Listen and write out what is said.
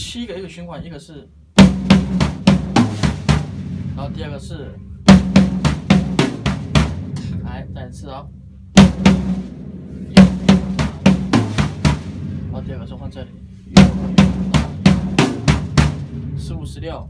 七个一个循环，一个是，然后第二个是，来再一次哦，然后第二个是换这里，十五十六。